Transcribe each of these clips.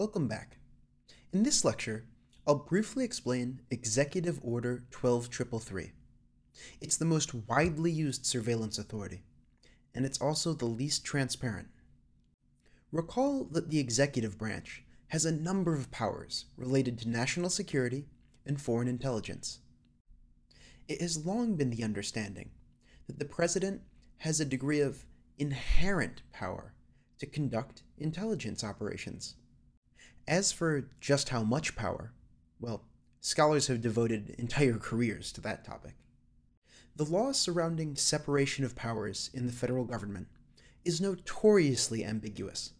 Welcome back. In this lecture, I'll briefly explain Executive Order 12333. It's the most widely used surveillance authority, and it's also the least transparent. Recall that the executive branch has a number of powers related to national security and foreign intelligence. It has long been the understanding that the president has a degree of inherent power to conduct intelligence operations. As for just how much power, well, scholars have devoted entire careers to that topic. The law surrounding separation of powers in the federal government is notoriously ambiguous.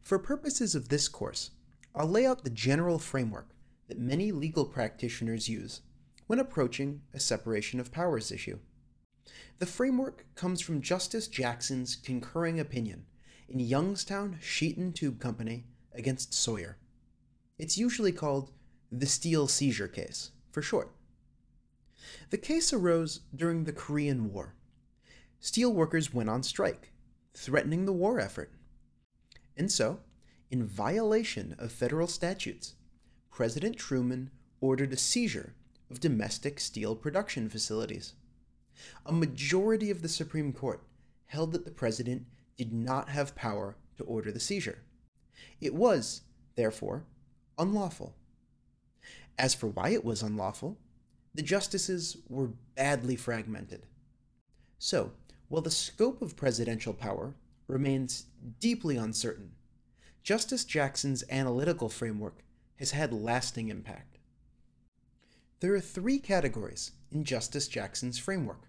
For purposes of this course, I'll lay out the general framework that many legal practitioners use when approaching a separation of powers issue. The framework comes from Justice Jackson's concurring opinion in Youngstown Sheet and Tube Company against Sawyer. It's usually called the Steel Seizure Case, for short. The case arose during the Korean War. Steel workers went on strike, threatening the war effort. And so, in violation of federal statutes, President Truman ordered a seizure of domestic steel production facilities. A majority of the Supreme Court held that the president did not have power to order the seizure. It was, therefore, unlawful. As for why it was unlawful, the justices were badly fragmented. So, while the scope of presidential power remains deeply uncertain, Justice Jackson's analytical framework has had lasting impact. There are three categories in Justice Jackson's framework.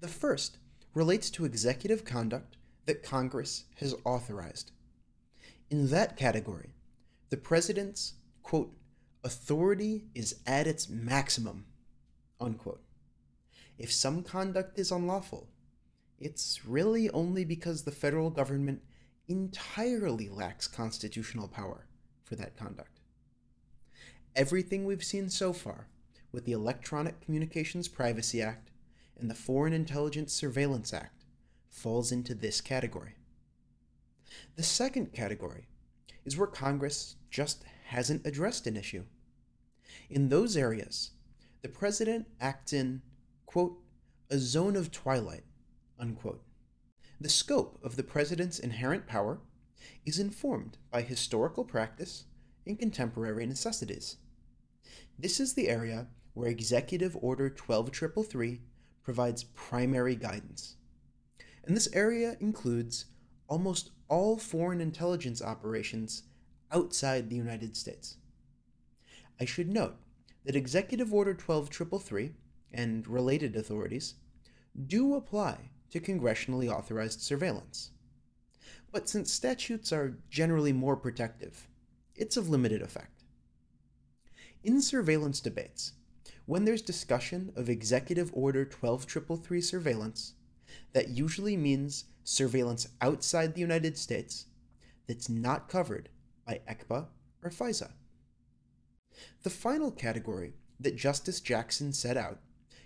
The first relates to executive conduct that Congress has authorized. In that category, the president's, quote, authority is at its maximum, unquote. If some conduct is unlawful, it's really only because the federal government entirely lacks constitutional power for that conduct. Everything we've seen so far with the Electronic Communications Privacy Act and the Foreign Intelligence Surveillance Act falls into this category. The second category is where Congress just hasn't addressed an issue. In those areas, the president acts in, quote, a zone of twilight, unquote. The scope of the president's inherent power is informed by historical practice and contemporary necessities. This is the area where Executive Order 12333 provides primary guidance. And this area includes almost all foreign intelligence operations outside the United States. I should note that Executive Order 12333 and related authorities do apply to congressionally authorized surveillance. But since statutes are generally more protective, it's of limited effect. In surveillance debates, when there's discussion of Executive Order 12333 surveillance, that usually means surveillance outside the United States that's not covered by ECPA or FISA. The final category that Justice Jackson set out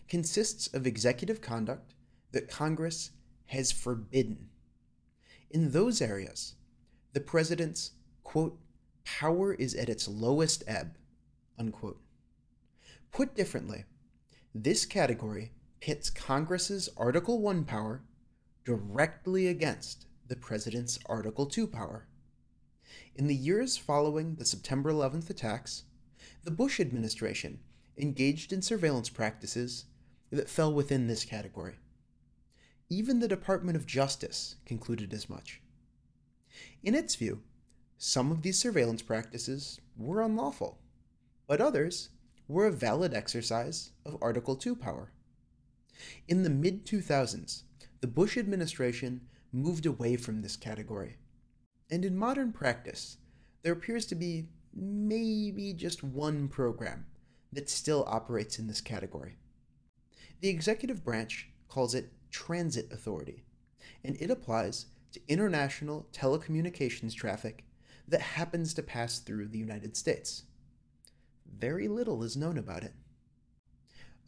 consists of executive conduct that Congress has forbidden. In those areas, the president's, quote, power is at its lowest ebb, unquote. Put differently, this category pits Congress's Article 1 power directly against the President's Article 2 power. In the years following the September 11th attacks, the Bush administration engaged in surveillance practices that fell within this category. Even the Department of Justice concluded as much. In its view, some of these surveillance practices were unlawful, but others were a valid exercise of Article 2 power. In the mid 2000s, the Bush administration moved away from this category. And in modern practice, there appears to be maybe just one program that still operates in this category. The executive branch calls it Transit Authority, and it applies to international telecommunications traffic that happens to pass through the United States. Very little is known about it.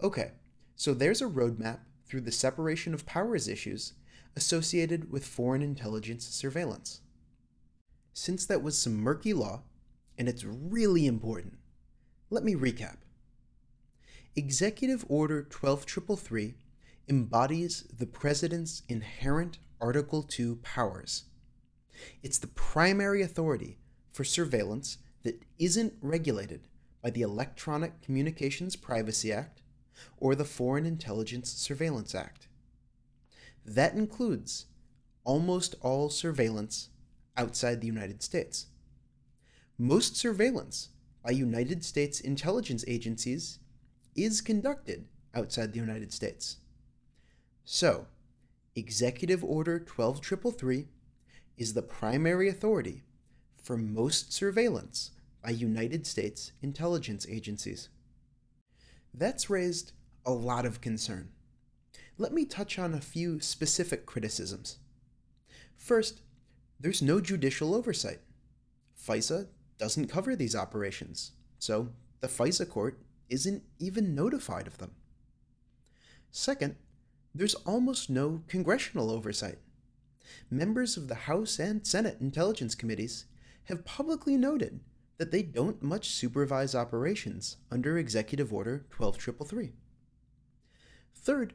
Okay, so there's a roadmap through the separation of powers issues associated with foreign intelligence surveillance. since that was some murky law, and it's really important, let me recap. Executive Order 12333 embodies the President's inherent Article 2 powers. It's the primary authority for surveillance that isn't regulated by the Electronic Communications Privacy Act or the Foreign Intelligence Surveillance Act. That includes almost all surveillance outside the United States. Most surveillance by United States intelligence agencies is conducted outside the United States. So, Executive Order 12333 is the primary authority for most surveillance by United States intelligence agencies. That's raised a lot of concern. Let me touch on a few specific criticisms. First, there's no judicial oversight. FISA doesn't cover these operations, so the FISA court isn't even notified of them. Second, there's almost no congressional oversight. Members of the House and Senate Intelligence Committees have publicly noted that they don't much supervise operations under Executive Order 12333. Third,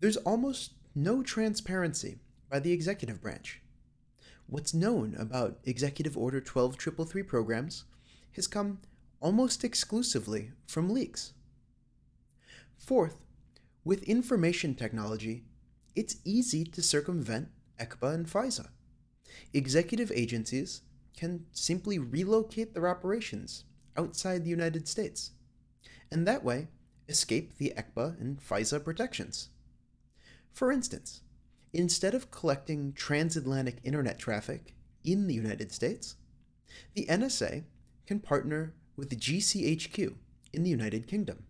there's almost no transparency by the executive branch. What's known about Executive Order 12333 programs has come almost exclusively from leaks. Fourth, with information technology, it's easy to circumvent ECPA and FISA. Executive agencies can simply relocate their operations outside the United States, and that way escape the ECPA and FISA protections. For instance, instead of collecting transatlantic internet traffic in the United States, the NSA can partner with the GCHQ in the United Kingdom.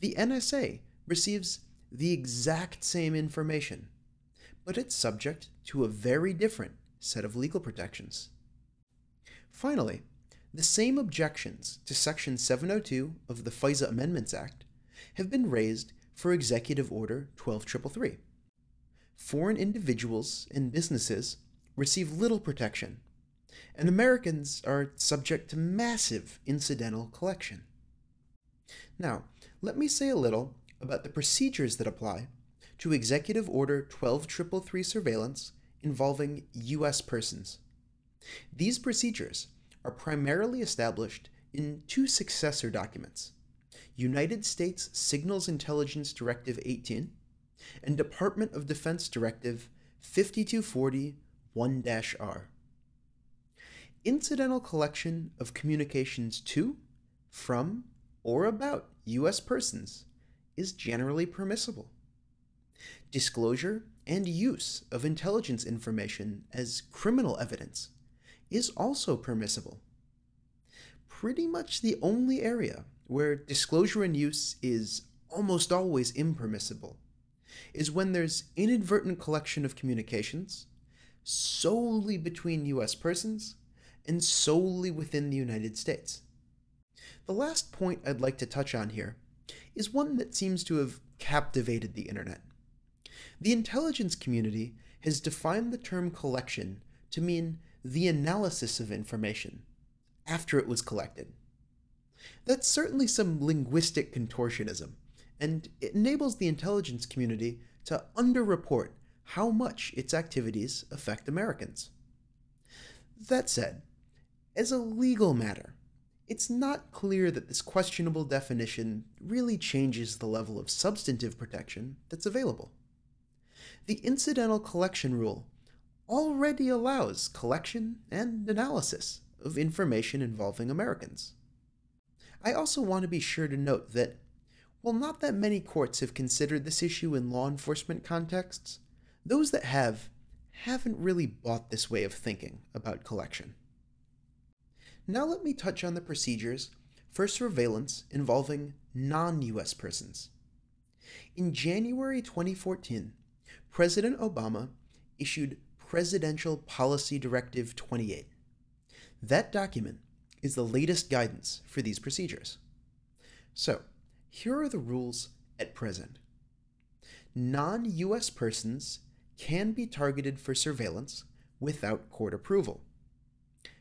The NSA receives the exact same information, but it's subject to a very different set of legal protections. Finally, the same objections to Section 702 of the FISA Amendments Act have been raised for Executive Order 12333. Foreign individuals and businesses receive little protection, and Americans are subject to massive incidental collection. Now, let me say a little about the procedures that apply to Executive Order 12333 surveillance involving U.S. persons. These procedures are primarily established in two successor documents United States Signals Intelligence Directive 18 and Department of Defense Directive 5240 1 R. Incidental collection of communications to, from, or about U.S. persons is generally permissible. Disclosure and use of intelligence information as criminal evidence is also permissible. Pretty much the only area where disclosure and use is almost always impermissible is when there's inadvertent collection of communications solely between US persons and solely within the United States. The last point I'd like to touch on here is one that seems to have captivated the internet. The intelligence community has defined the term collection to mean the analysis of information after it was collected. That's certainly some linguistic contortionism, and it enables the intelligence community to underreport how much its activities affect Americans. That said, as a legal matter, it's not clear that this questionable definition really changes the level of substantive protection that's available. The incidental collection rule already allows collection and analysis of information involving Americans. I also want to be sure to note that while not that many courts have considered this issue in law enforcement contexts, those that have haven't really bought this way of thinking about collection. Now let me touch on the procedures for surveillance involving non US persons. In January 2014, President Obama issued Presidential Policy Directive 28. That document is the latest guidance for these procedures. So, here are the rules at present. Non US persons can be targeted for surveillance without court approval.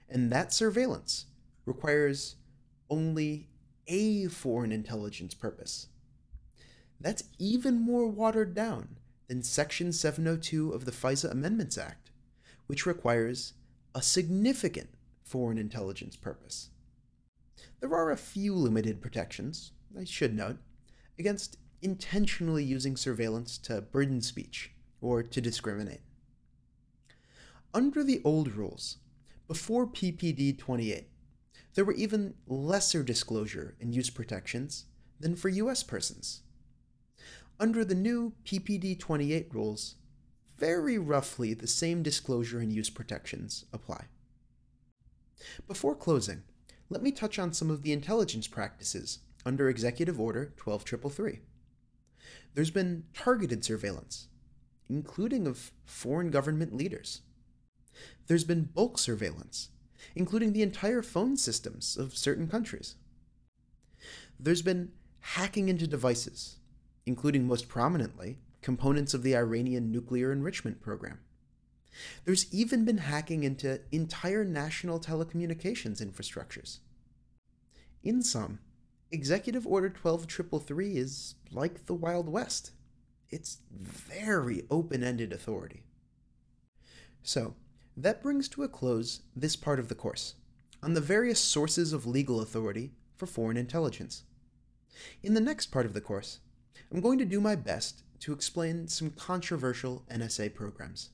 and that surveillance requires only a foreign intelligence purpose. That's even more watered down than Section 702 of the FISA Amendments Act, which requires a significant foreign intelligence purpose. There are a few limited protections, I should note, against intentionally using surveillance to burden speech or to discriminate. Under the old rules, before PPD 28, there were even lesser disclosure and use protections than for US persons. Under the new PPD 28 rules, very roughly the same disclosure and use protections apply. Before closing, let me touch on some of the intelligence practices under Executive Order 12333. There's been targeted surveillance, including of foreign government leaders. There's been bulk surveillance, including the entire phone systems of certain countries. There's been hacking into devices, including most prominently components of the Iranian nuclear enrichment program. There's even been hacking into entire national telecommunications infrastructures. In sum, Executive Order 12333 is like the Wild West. It's very open ended authority. So, that brings to a close this part of the course on the various sources of legal authority for foreign intelligence. In the next part of the course, I'm going to do my best to explain some controversial NSA programs.